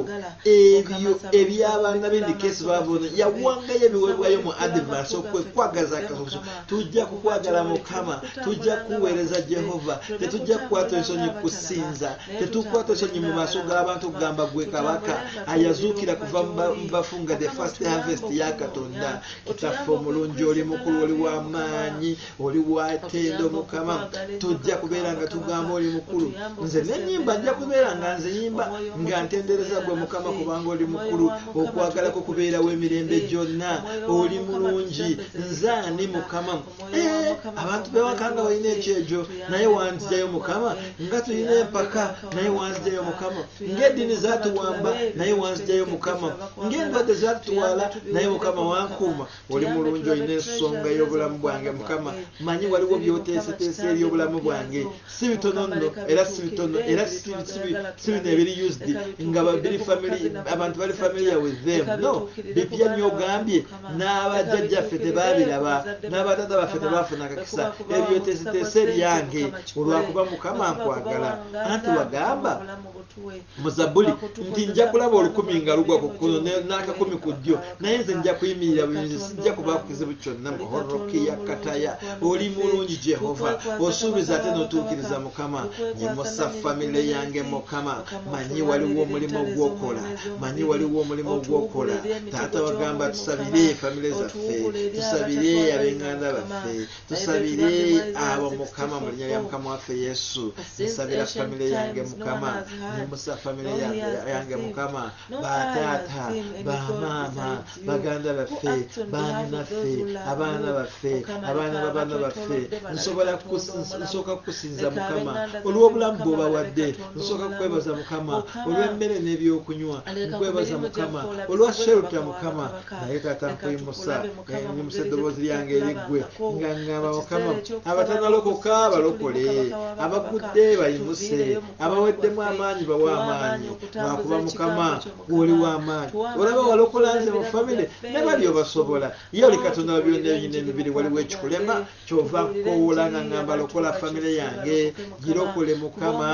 ebyo ebyabaana b'endikeesi baabona yawangayo ebiweebwayo mu advance okwekwagaza kasonso tujja kukwagala mukama tujja kuweereza jehova tetujja kukwata ensonyi kusinza tetukwata ensonyi mu maaso g'abantu kugamba gwe kabaka ayazuukira kuva mu ba- mu bafu nga the first harvest ya katonda. Kitaffe omulungi oli mukulu oli w'amaanyi oli watendo mukama. Tujja kubeera nga tugamba oli mukulu. Nze nenyimba nja kubeera nga nze yimba nga ntendereza gwe mukama kubanga oli mukulu okwagalako kubeerawo emirembe gyonna. Oli mulungi. Nze ani mukama. Eh, abantu bewaka nga balina ekyejo naye wanzijayo mukama. nga tulina empaka naye wanzijayo mukama. Ng'eddiini zatuwamba naye wanzijayo mukama. Ng'endwadde zatutwala naye mukama wankuuma. Oli mulungi olina ensonga y'obulamu bwange mukama. manyi waliwo byoteeseteese eri obulamu bwange. Si bitono nno era si bitono era si si bi- si bino ebiri used nga babiri family abantu bali familiar with them. No bipya nnyo ogambye n'abajjajjaffe tebaabiraba n'abataata baffe tebafuna kakisa ebyoteeseteese ebyange olwakuba mukama nkwagala. anti wagamba mu zabbuli nti nja kulaba olukumi nga lugwa ku kkono ne- n'akakumi ku ddyo. Naye nze nja kuyimirira buyinzi sijja kubaako kizibu kyonna muhorokiya kataya. oli mulungi jehova. osuubiza ate n'otuukiriza mukama. Nyimusa famire yange mukama. Manyi waliwo omulimu ogwokola. manyi waliwo omulimu ogwokola. taata wagamba tusabire famire zaffe. Tusabire ab'enganda baffe tusabire abo mukama mu linnya lya mukama waffe yesu. Nsabira famire yange mukama. nyimusa famire ya- yange mukama. Bataata bamaama baganda baffe baninaffe abaana baffe abaana babaana baffe. Nsobola nsooka kukusinza mukama olw'obulamu bw'obawadde nsooka kukwebaza mukama. Olw'emmere n'ebyokunywa nkwebaza mukama. olwa shelta mukama. naye taata nkuyimusa nyimusa eddoboozi lyange eriggwe gwaabwe nga ŋŋamba mukama abatanalokoka balokole abagudde bayimuse abaweddemu amaanyi bawe amaanyi lwakuba mukama gw'oli w'amaanyi olaba walokola nze mu famire ne bali obasobola ye oli katonda wa byonna ebinyina emibiri waliwo ekikulema kyova nkowoola nga ŋŋamba lokola famire yange girokole mukama.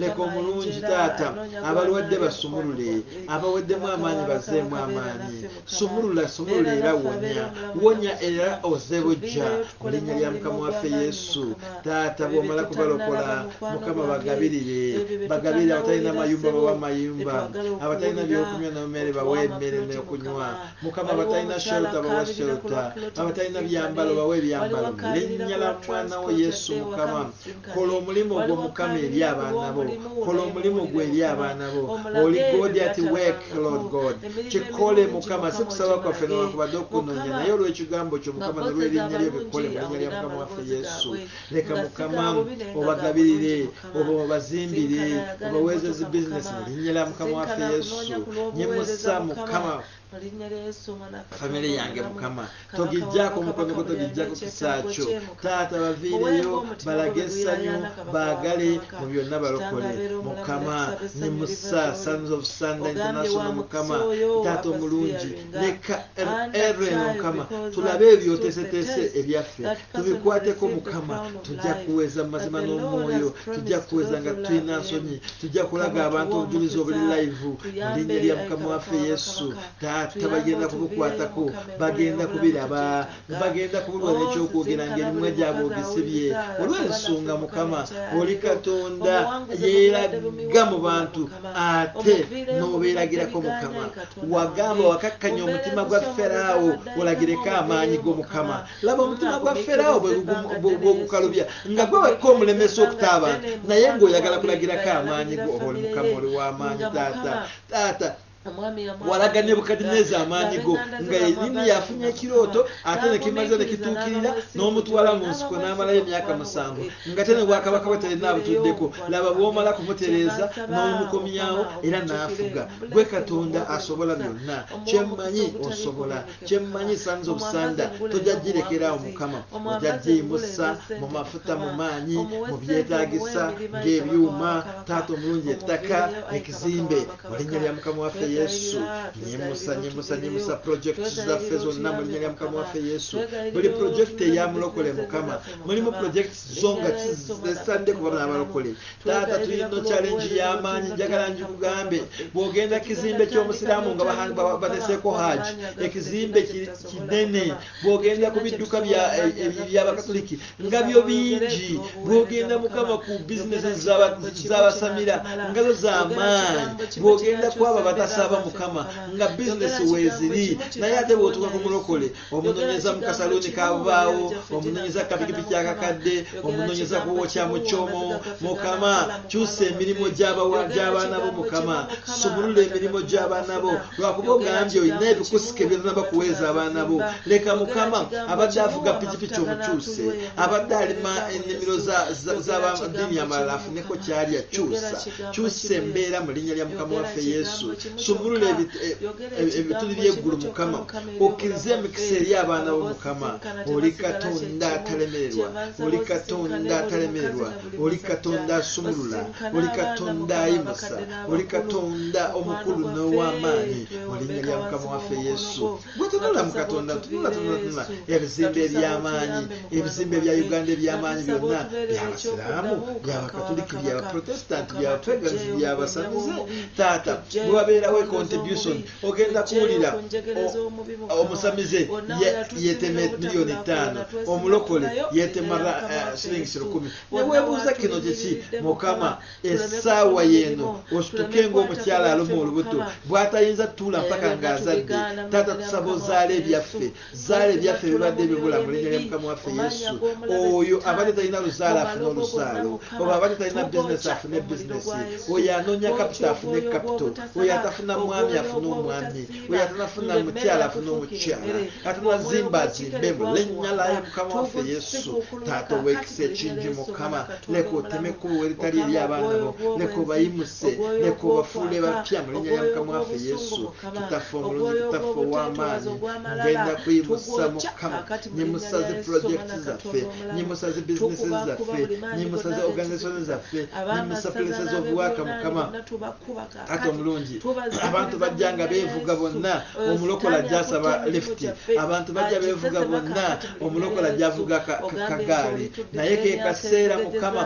leka omulungi taata abalwadde basumulule abaweddemu amaanyi bazzeemu amaanyi. sumulula sumulula era wonya wonya era oze bujja mu linnya lya mukama waffe yesu. Taata bw'omala kubalokola mukama bagabirire. Bagabirire abatalina mayumba bawa mayumba. Abatalina byokunywa n'emmere bawe emmere n'okunywa. Mukama abatalina shelta bawe shelta abatalina byambalo bawe ebyambalo. Linnya la mwana wo yesu mukama. Kola omulimu gwo mukama eri abaana bo. Kola omulimu gwe eri abaana bo. Oli god at work lord god. Kikole mukama si kusaba kwaffe newakubadde okunoonya naye olw'ekigambo kyo mukama nolw'erinnya lyo bikole mu linnya lya mukama waffe yesu. leka mukama obagabirire oba obazimbire obaweezezi bizinesi mu linnya lya mukama waffe yesu. nyemusa mukama famire yange mukama togijjako omukono gwo togijjako kisaakyo taata baviireyo balage essanyu baagale mu byonna balokole mukama ne musa sons of sunday international mukama taata omulungi leka eren mukama tulabe ebyoteeseteese ebyaffe tubikwateko mukama tujja kuweza mu mazima n'omwoyo tujja kuweza nga tulina nsonyi tujja kulaga abantu obujulizi obuli live mu linnya lya mukama waffe yesu taata bagenda kubukwatako bagenda kubiraba bagenda kubulwa n'ekyokwogera ng'emimwe gyabwe ogisibye olw'ensonga mukama oli katonda yeeraga mu bantu ate n'obeeragirako mukama wagamba wakakkanya omutima gwa feraawo olagireko amaanyi go mukama laba omutima gwa feraawo bwegukalubya nga gwe wekka omulemesa okuta abantu naye ng'oyagala kulagirako amaanyi go oba oli mukama oli w'amaanyi taata taata walaga nebukadineza amaanyi go nga yenini yafunye ekirooto ate nekimaze nekituukirira n'omutwala mu nsiko n'amalayo emyaka musanvu nga te ne bwakabaka bwe talina abutuddeko laba bw'omala kumutereeza n'omukomyawo era n'afuga gwe katonda asobola byonna kyemmanyi osobola. kyemmanyi sons of sanda. tojja girekeraawo mukama ojja giyimusa mu mafuta mu maanyi mu byetaagisa ng'ebyuma taata omulungi ettaka ekizimbe mu linnya lya mukama waffe yesu nyimusa nyimusa nyimusa projekiti zaffe zonna mu linnya lya mukama waffe yesu buli projekiti eyamulokole mukama mulimu projekiti zo nga zisande kuba n'abalokole taata tulina challenge y'amaanyi njagala njikugambe bw'ogenda kizimbe ky'omusiraamu nga bateseeko haji ekizimbe kinene bw'ogenda ku bidduka by'abakatoliki nga byo bingi bw'ogenda mukama ku bizinesi z'abasamira nga zo z'amaanyi bw'ogenda kwaba batasaba mukama nga bizinesi weeziri naye ate bw'otuuka ku mulokole omunoonyeza mu kasaluuni kabaawo omunoonyeza kapikipiki akakadde omunoonyeza kuwokya mu kyomo mukama kyusa emirimu gy'abaana bo mukama sumulula emirimu gy'abaana bo. Lwakuba ogambye olina ebikusika ebyonna kuweeza abaana bo. Leka mukama abadde avuga pikipiki omukyuse abadde alima ennimiro z'abadiini amalala afuneko kyalya kyusa. Kyusa embeera mu linnya lya mukama waffe yesu sumulula ebituli byeggulu mukama. okkirize emikisa eri abaana bo mukama oli katonda atalemererwa oli katonda atalemererwa oli katonda asumulula oli katonda ayimusa oli katonda omukulu n'ow'amaanyi mu linnya lya mukama waffe yesu. gwe tunula mu katonda tunula tunula tunula. ebizimbe eby'amaanyi ebizimbe ebya uganda eby'amaanyi byonna byabasiraamu byabakatoliki byabaprotestanti byabapagans byabasamize taata bwe babeerawo contribution? Ogenda kuwulira omusamize yetema miliyoni ttaano. Omulokole yetema shillings lukumi neweebuuza kino kiki mukama essaawa yeeno osituke ng'omukyala aluma olubuto. Bw'atayinza tutuula mpaka ng'azadde. taata tusaba ozaala ebyaffe zaala ebyaffe ebibadde ebibula mu linnya lya mukama waffe yesu oyo abadde talina luzaala afune oluzaalo oba abadde talina bizinesi afune bizinesi oyo anoonya kapito afune kapito oyo atafuna atanafuna mwami afuna omwami oyo atanafuna mukyala afune omukyala zimba mu linnya lya mukama waffe yesu. taata ow'ekisa ekingi mukama leka oteme kubo eritali eri abaana bo. leka obayimuse leka obafuule bapya mu linnya lya mukama waffe yesu. tutaffe omulungi tutaffe ow'amaanyi ngenda kuyimusa mukama nyimusa zi projekiti zaffe nyimusa zi bizinesi zaffe nyimusa zi organization zaffe nyimusa pulesi work mukama ate omulungi abantu bajja nga beevuga bonna. Omulokola gyasaba lifuti abantu bajja beevuga bonna. Omulokola gyavuga ka- ka- kagaali. Naye ke kaseera mukama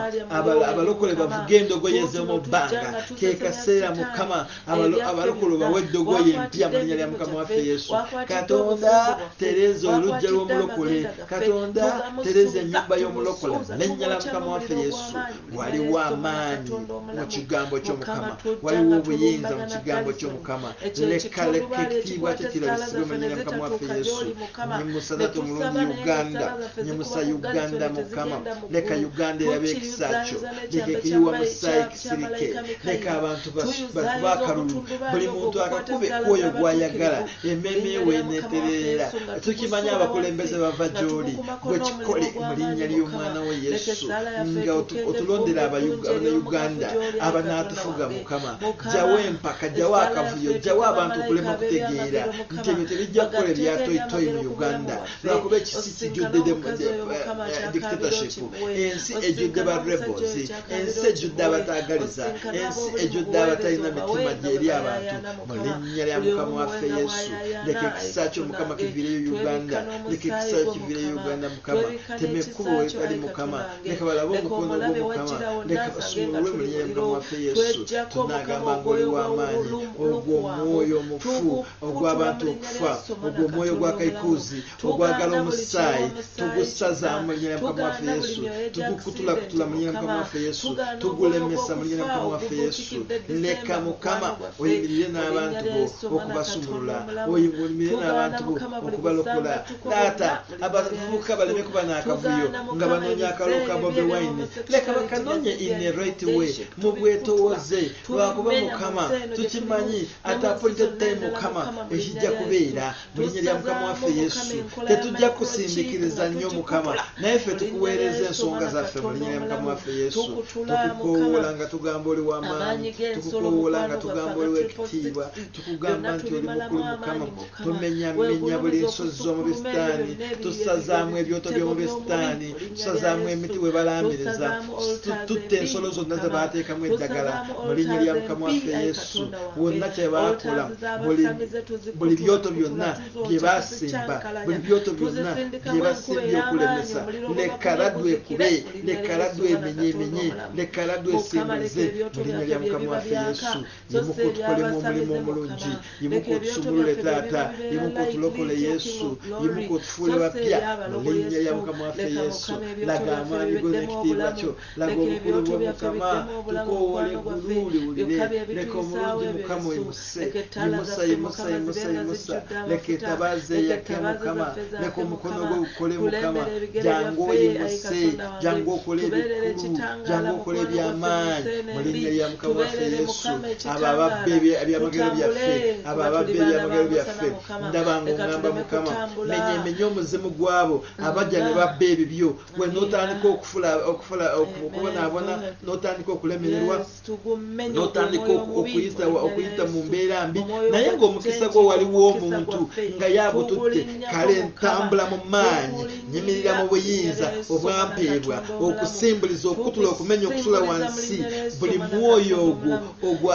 abalokole bavuga endogoye ez'omu bbanga. Ke kaseera mukama abalo- abalokole bawe eddogoye empya mu linnya lya mukama waffe yesu. Katonda tereza olujja lw'omulokole katonda tereza ennyumba y'omulokole. Mu linnya lya mukama waffe yesu. Waliwo amaanyi mu kigambo ky'omukama. Waliwo obuyinza mu kigambo ky'omukama leka leka ekitiibwa kyo kirabisibwe mu lya mukama waffe yesu nyimusa nate omulungi uganda nyimusa uganda mukama leka uganda erabe ekisa kyo leka ekiyiwa musaayi kisirike leka abantu bakuba akalulu buli muntu akakuba ekwoyo gwayagala emmeeme weeneeterera tukimanya abakulembeze bava gy'oli gwe kikole mu linnya ly'omwana we yesu. nga otu- otulondera abanayuganda abanaatufuga mukama jjawo empaka jjawo akavuyo jjawo abantu okulema okutegeera nti ebyo tebijja kukola ebyatoyitoyi mu uganda lwakuba ekisi kijjudde dictatorship ensi ejjudde ba rebels ensi ejjudde abataagaliza ensi ejjudde abatalina mitima gyeri abantu mu linnya lya mukama waffe yesu leka ekisa kyo mukama kiviireyo uganda leka ekisa kyo kiviireyo uganda mukama tema ekkubo wetali mukama leka balabe omukono gw'omukama leka basumulwe mu linnya lya mukama waffe yesu tunaagamba ngaoli w'amaanyi ogwo omwoyo omufu ogw'abantu okufa ogwo omwoyo gw'akaikuuzi ogwagala omusaayi tugusazaamu mu linnya lya mukama waffe yesu tugukutulakutula mu linnya lya mukama waffe yesu tugulemesa mu linnya lya mukama waffe yesu leka mukama oyimirire n'abantu bo okubasumulula. Oyimirire n'abantu bo okubalokola taata abavubuka baleme kuba n'akavuyo nga banoonya akalulu ka bobi wine. Leka bakanonye in a right way. Mu bwetoowoze lwakuba mukama. Tukimanyi ate appointed time mukama ekijja kubeera mu linnya lya mukama waffe yesu. tetujja kusindikiriza nnyo mukama. naye ffe tukuweereza ensonga zaffe mu linnya lya mukama waffe yesu. tukukoowoola nga tugamba oli w'amaanyi tukukoowoola nga tugamba oli w'ekitiibwa tukugamba nti oli mukulu mukama. tumenyamenya buli nsozi z'omu bisitaani tusazaamu ebyoto by'omu bisitaani tusazaamu emiti we balambiriza tutta ensolo zonna ze baateekamu eddagala mu linnya lya mukama waffe yesu wonna kye baakola buli byoto byonna bye baasimba buli byoto byonna bye basimbye okulemesa leka laddu ekube leka laddu emenye emenye leka laddu esimbize mu linnya lya mukama waffe yesu yimuka otukolemu omulimu omulungi yimuka otusumulule taata yimuka otulokole yesu yimuka otufuule bapya mu linnya lya mukama waffe yesu laga amaanyi go n'ekitiibwa kyo laga obukulu bw'omukama tukoowole eggulu liwulire leka omulungi mukama oyimuse yimusa yimusa yimusa yimusa leka etabaaza eyake mukama leka omukono gwe gukole mukama jangu oyimuse jangu okole ebikulu jangu okole ebyamaanyi mu linnya lya mukama waffe yesu abo ababba ebyamagero byaffe abo ababba ebyamagero byaffe ndaba nga oŋŋamba mukama. menya emenya omuzimu gwabo. abajja ne babba ebibyo gwe n'otandika okubonaabona n'otandika okulemererwa n'otandika okuyita okuyita mu mbeera mbi. naye ng'omukisa gwo waliwo omuntu nga yaabututte kale ntambula mu maanyi nyimirira mu buyinza obwampeebwa okusimbuliza okutula okumenya okusula wansi. buli mwoyo ogwo ogwa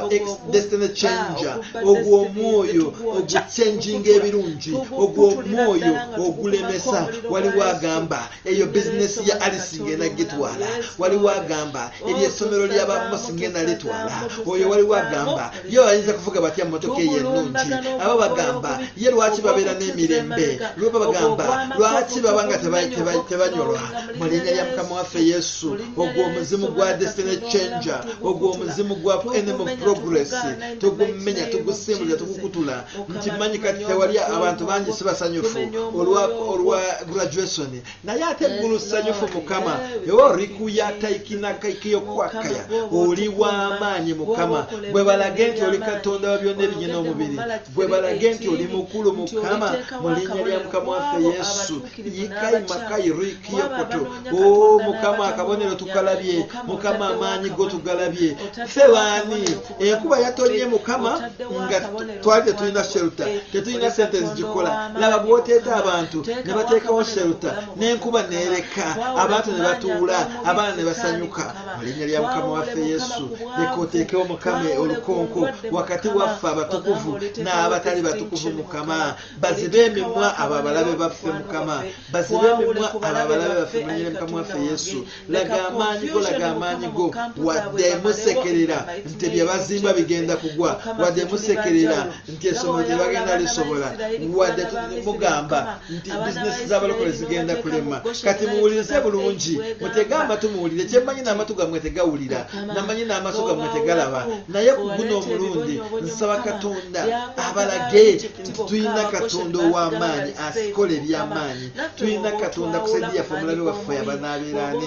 destiny changer ogwo omwoyo oguchenjinga ebirungi ogwo omwoyo ogulemesa. waliwo agamba eyo bizinesi ya alisi ngenda gitwala waliwo agamba eryo essomero ly'abamosi ngenda litwala oyo waliwo agamba yo ayinza kuvuga batya motoka eyo ennungi abo bagamba ye lwaki babeera n'emirembe? Lweba bagamba lwaki baba nga tebanyolwa? mu linnya lya mukama waffe yesu ogwo omuzimu gwa destiny changer ogwo omuzimu gwa enemy of progress tugumenya tugusimbuliza tugukutula. nkimanyi kati tewali abantu bangi sibasanyufu. olwa graduation. Naye ate eggulu ssanyufu mukama. ewa orikuyataikina kaikiyokwakaya oli w'amaanyi mukama. bwe balage nti oli katonda wa byonna ebinyina omubiri bwe balage nti oli mukulu mukama mu linnya lya mukama waffe yesu. yikayi makayi rikiyokoto o mukama akabonero tukalabye mukama amaanyi go tugalabye. ffe baani enkuba yatonye mukama nga twali tetulina shelter tetulina sente zigikola. laba bwoteeta abantu ne bateekawo shelter n'enkuba neereka abantu ne batuula abaana ne basanyuka. mu linnya lya mukama waffe yesu. leka oteekewo mukama olukonko wakati waffe abatukuvu n'abatali batukuvu mukama bazibe emimwa abo abalabe baffe mukama bazibe emimwa abo abalabe baffe mu linnya lya mukama waffe yesu. Laga amaanyi go laga amaanyi go. wadde musekerera nti bye bazimba bigenda kugwa. Wadde musekerera nti essomero tebagenda lisobola. Wadde mugamba nti bizinesi z'abalokole zigenda kulema. Kati muwulirize bulungi mutege amatu muwulire kyemmanyi n'amatu gammwe tegawulira namanyi n'amaaso gammwe tegalaba naye ku guno omulundi nsaba katonda abalage tulina katonda ow'amaanyi asikola eby'amaanyi tulina katonda kusedi yaffe omulabe waffe yabanaabeerani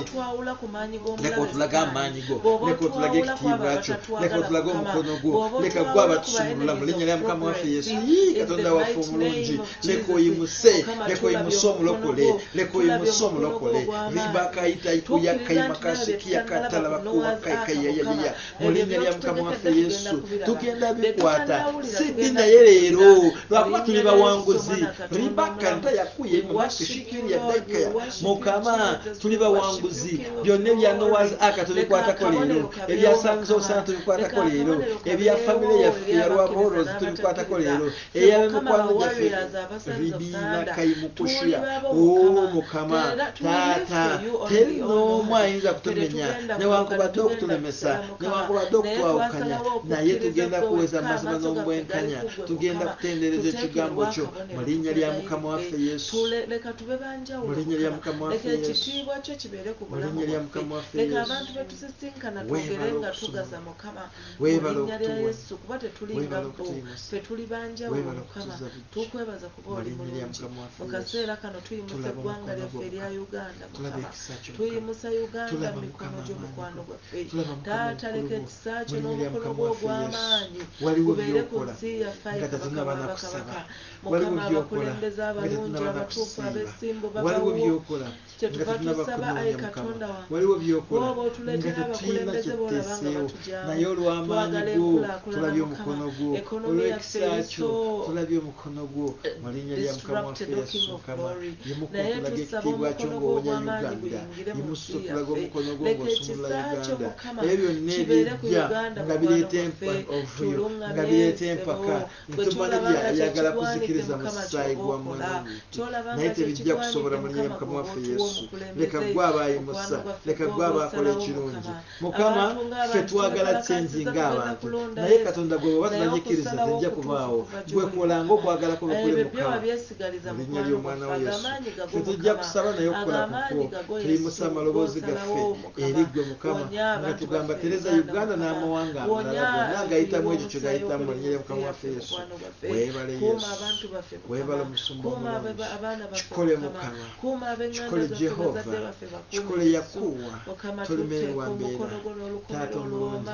leka otulage amaanyi go leka otulage ekitiibwa kyo leka otulage omukono gwo leka gwe abatusumulula mu linnya lya mukama waffe yesu. katonda waffe omulungi. leka oyimuse leka oyimuse omulokole leka oyimuse omulokole. ribakaitaituyakaimakasikiakatalabakubakaikayayayaya mu linnya lya mukama waffe yesu tugenda bikwata. siddi naye leero. lwakuba tuli bawanguzi. ribaka ntayakuye mumakishikiriadaikaya mukama. Tuli bawanguzi. Byonna ebyanowazi aka tubikwatako leero. ebyasanze osana tubikwatako leero. ebya famire yaffe yalwaborozi tubikwatako leero. eyamikwano gyaffe ribiina kaimukushya o mukama. Taata teri n'omu ayinza kutumenya. Newankubadde okutulemesa. Newankubadde okutwawukanya naye tugenda kuweza amazima n'omubwenkanya tugenda kutendereza ekigambo kyo mu linnya lya mukama waffe yesu leka tube banjawulo mu linnya lya mukama leka waffe yesu ekitiibwa kyo kibeere ku mu bulamu linnya lya bwaffe. mukama waffe leka yesu abantu betusisinkana Weebale twogere nga okusoma. tugaza mukama mu Weebale linnya lya okutuwa. yesu kuba tetuli Weebale nga bo okutiimusa. ffe tuli banjawulo Weebale mukama okutuza buggya. tukwebaza kuba Mu oli linnya lya mulungi Mukama waffe mu Yesu. kaseera kano tuyimusa Tulaba eggwanga omukono lyaffe gwo, erya Mukama. uganda tulaba mukama ekisa kyo Mukama. tuyimusa uganda Tulaba mu mikono Mukama gy'omukwano amaanyi go. gwaffe Tulaba Mukama taata obukulu leka bwo. ekisa kyo Mu linnya lya n'omukono Mukama gwo waffe Yesu. ogw'amaanyi Waliwo by'okola nga tetunaba nakusaba. bakabaka. Waliwo by'okola nga tetunaba nakusiiba. abesimbu waliwo byokola kyetuva tetunaba tusaba ayi kunoonya katonda mukama. wange waliwo byokola bw'oba nga otuleetera tetulina abakulembeze boolaba nga kyetteeseewo batujaamu naye olw'amaanyi twagala go enkulaakulana tulabye mukama omukono gwo. Ekonomi yaffe olw'ekisa kyo eriso tulabye omukono gwo. Mu linnya lya mukama waffe disrupted, O yesu King of mukama. Glory. yimuka naye otulaga tusaba ekitiibwa kyo omukono ng'owonya gw'ogw'amaanyi uganda. guyingire mu yimusa nsi otulaga yaffe omukono gwo leka ng'osumulula ekisa kyo uganda. Mukama. Ebyo byonna kibeere ku ebijja uganda nga mukwano bireeta gwaffe empa ovuyo nga tulungamye bireeta ffebo. empaka. Bwe ntumanya tulaba nga byayagala kyekigwanidde kuzikiriza mu Mukama ssaayi gwa ky'oba mwana okola. Ky'olaba naye nga tebijja kyekigwanidde kusobola mu linnya lya Mukama mukama waffe gw'otuwa yesu. Leka gwe gwaffe leka gwe abaakola ekirungi Mukama. ffe twagala kugenda ng'abantu. Naye katonda gwe bwe Naye batulanyikiriza okusalawo tejja kubaawo gwe kolanga okwagalako Mukama. bukule Ebyo byo mukama. wabyesigaliza mu linnya mukwano ly'omwana wa yesu. ffe tujja kusaba naye okukola kukwo tuyimusa amaloboozi gaffe. Eri ggwe mukama. Nga tugamba tereza Uganda, n'amawanga amalala gonna agayitamu ekyo kye gayitamu mu linnya lya mukama oguli waffe yesu. Weebale yesu. weebale omusumba omulungi. kikole Mukama. kikole jehova kikole yakuwa tolimererwa mbeera taata omulungi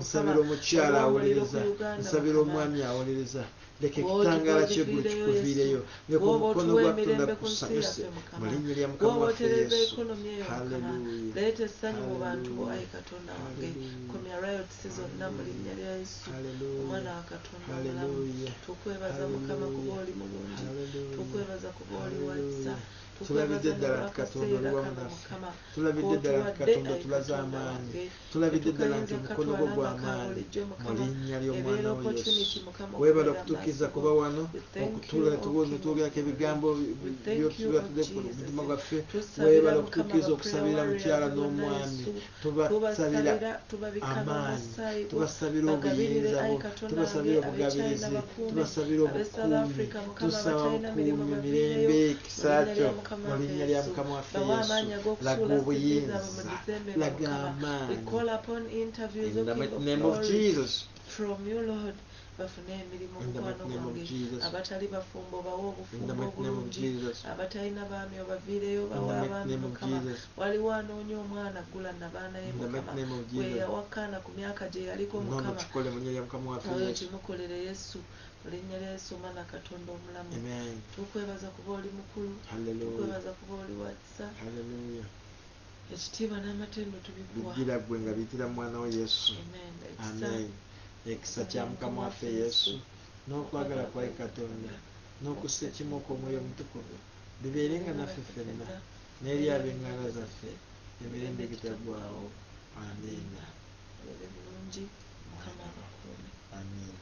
nsabira omukyala Uganda, nsabira omwami awuliriza leka ekitangaala ky'eggulu kikuviireyo leka omukono gwa katonda emirembe ku nsi kusanyuse yaffe, Mukama. mu linnya lya mukama waffe yesu. Hallelujah. leeta essanyu mu bantu bo ayi katonda wange. Komya rayotisi zonna mu linnya lya yesu. Omwana wa katonda omulamu tukwebaza mukama kuba oli mulungi. Tukwebaza kuba oli wakisa tulabidde ddala nti katonda oli wamu naffe tulabidde ddala nti katonda tulaze amaanyi tulabidde ddala nti omukono gwo gw'amaanyi mu linnya ly'omwana wa yesu weebala okutuukiriza kuba wano. Okutuula netwogerako ebigambo byotudde ku mutima gwaffe. Weebala okutuukiriza okusabira mukyala n'omwami. Tubasabira amaanyi tubasabira obuyinza bwo. tubasabira obugabirizi. Tubasabira obukuumi. Tusaba bukuumi mirembe ekisa kyo mu linnya lya mukama waffe yesu. laga obuyinza laga jesus. from you lord. Bafune emirimu mukwano gwange. Abatali bafumbo bawe obufumbo obulungi. Abatalina baami obaviireyo mighty abaami mukama. Waliwo anoonya omwana gula nabaana ye mukama. yawakaana ku myaka gye yaliko mukama oyo kimukolere yesu linnya lya yesu omwana katonda omulamu. Tukwebaza kuba oli mukulu. Tukwebaza kuba oli wakisa ekitiibwa n'amatendo tubikuwa bijjira ggwe nga biyitira mu mwana wo yesu. Amen. Ekisa. Kya mukama waffe yesu. N'okwagala kwa katonda. n'okussa ekimu okw'omwoyo omutukuvu. Bibeerenga naffe ffenna. N'eri ab'eŋŋanda zaffe. Emirembe gitaggwawo amiina bulungi mukama abakuume. Amiina